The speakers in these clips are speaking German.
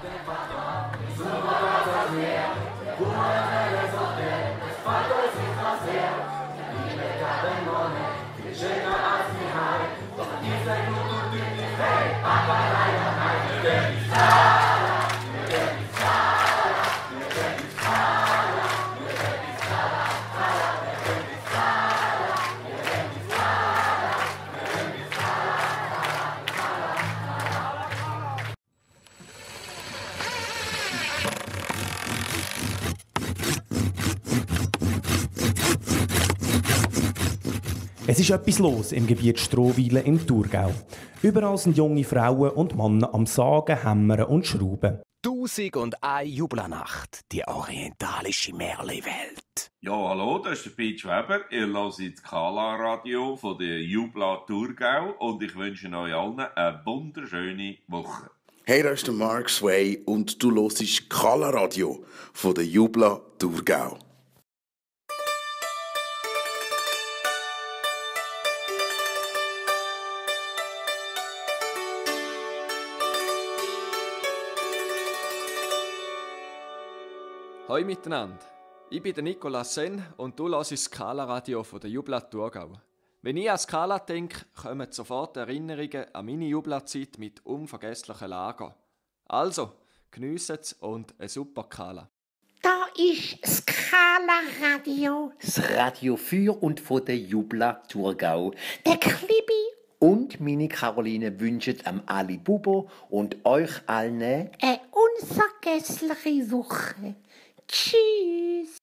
Hey, Papa, Lion, Lion, Lion, Lion, Es ist etwas los im Gebiet Strohwilen im Thurgau. Überall sind junge Frauen und Männer am Sagen, Hämmern und Schrauben. Tausend und eine Jubelnacht, die orientalische Märchenwelt. Ja, hallo, das ist der Pete Weber. Ihr hört das Kala-Radio von der Jubla Thurgau und ich wünsche euch allen eine wunderschöne Woche. Hey, das ist der Mark Sway und du hörst Kala-Radio von der Jubla Thurgau. Hallo miteinander. Ich bin der Nicolas Sen und du hörst das Skala-Radio von der Jublat Thurgau. Wenn ich an Skala denke, kommen sofort Erinnerungen an meine Jublat-Zeit mit unvergesslichen Lager. Also, geniessen es und ein super Kala. Da ist Skala Radio. Das Radio für und von der Jubla Thurgau. Der Klibi Und meine Caroline wünscht am Ali Bubo und euch allen eine unvergessliche Woche. Tschüss.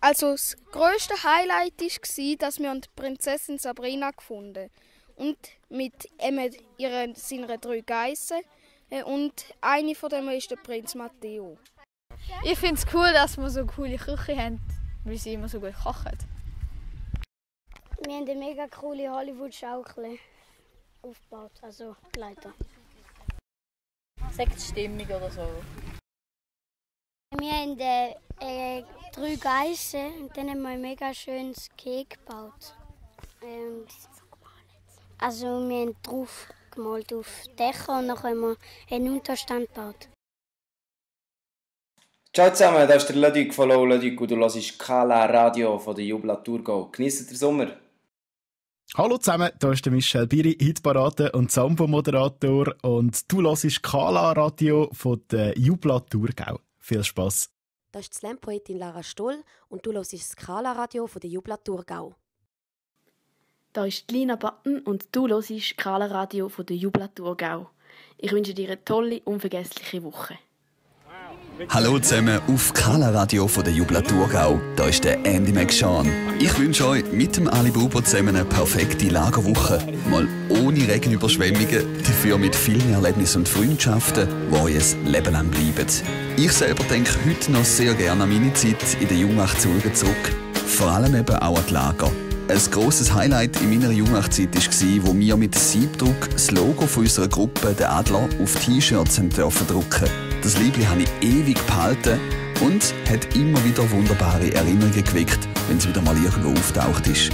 Also das grösste Highlight war, dass wir die Prinzessin Sabrina gefunden und mit ihren, seinen drei Geissen äh, und eine von dem ist der Prinz Matteo. Ich finde es cool, dass wir so coole Küche haben, weil sie immer so gut kochen. Wir haben eine mega coole Hollywood-Schaukel aufgebaut, also Leiter. Sektstimmung oder so. Wir haben äh, äh, drei Geissen und dann haben wir ein mega schönes Kek gebaut. Ähm, also wir haben drauf gemalt auf Dächer und dann haben wir einen Unterstand gebaut. Ciao zusammen, das ist der Leduc von Low Leduc und du hörst Kala Radio von der Jubla Tourgo. Genießt den Sommer! Hallo zusammen, hier ist der Michel Biri, Hitparade und Sambo-Moderator und du hörst Kala Radio von der Jubla Tourgau. Viel Spass! Das ist die Slam-Poetin Lara Stoll und du hörst das Kala Radio von der Jubla Tourgau. Da ist Lina Batten und du hörst Kala Radio von der Jubla Tourgau. Ich wünsche dir eine tolle, unvergessliche Woche. Hallo zusammen auf Kala Radio von der Jubla Thurgau. Da ist der Andy McShawn. Ich wünsche euch mit dem Ali Buber zusammen eine perfekte Lagerwoche. Mal ohne Regenüberschwemmungen, dafür mit vielen Erlebnissen und Freundschaften, die euch ein Leben lang bleiben. Ich selber denke heute noch sehr gerne an meine Zeit in der Jungmacht-Zulge zurück. Vor allem eben auch an die Lager. Ein grosses Highlight in meiner Jungmachtzeit war, wo wir mit Siebdruck das Logo unserer Gruppe, der Adler, auf T-Shirts drucken durften. Das Liebling habe ich ewig behalten und hat immer wieder wunderbare Erinnerungen geweckt, wenn es wieder mal irgendwo auftaucht ist.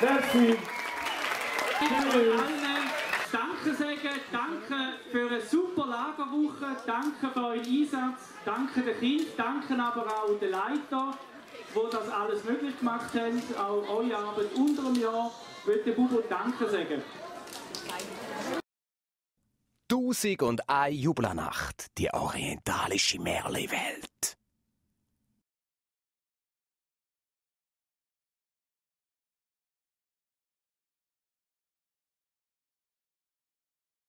Merci. Ich will allen Danke sagen. Danke für eine super Lagerwoche. Danke für euren Einsatz. Danke den Kindern. Danke aber auch den Leitern, die das alles möglich gemacht haben. Auch eure Arbeit unter dem Jahr. Ich will Bubo Danke sagen. Tausend und eine Jubelnacht, die orientalische Märchenwelt.